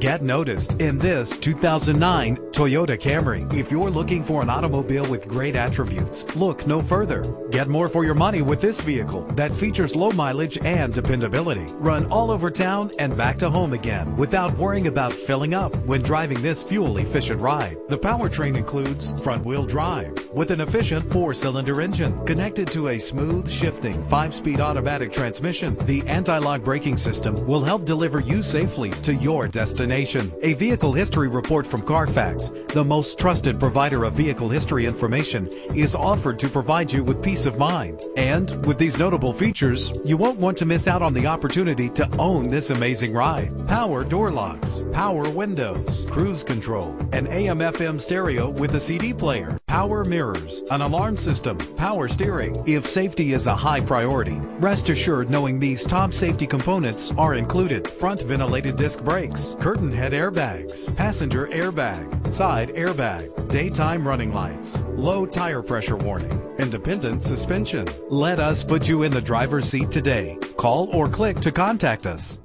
Get noticed in this 2009 Toyota Camry. If you're looking for an automobile with great attributes, look no further. Get more for your money with this vehicle that features low mileage and dependability. Run all over town and back to home again without worrying about filling up when driving this fuel-efficient ride. The powertrain includes front-wheel drive with an efficient four-cylinder engine connected to a smooth shifting five-speed automatic transmission. The anti-lock braking system will help deliver you safely to your destination. A vehicle history report from Carfax, the most trusted provider of vehicle history information, is offered to provide you with peace of mind. And with these notable features, you won't want to miss out on the opportunity to own this amazing ride. Power door locks, power windows, cruise control, an AM FM stereo with a CD player, power mirrors, an alarm system, power steering. If safety is a high priority, rest assured knowing these top safety components are included. Front ventilated disc brakes, curtain head airbags, passenger airbag, side airbag, daytime running lights, low tire pressure warning, independent suspension. Let us put you in the driver's seat today. Call or click to contact us.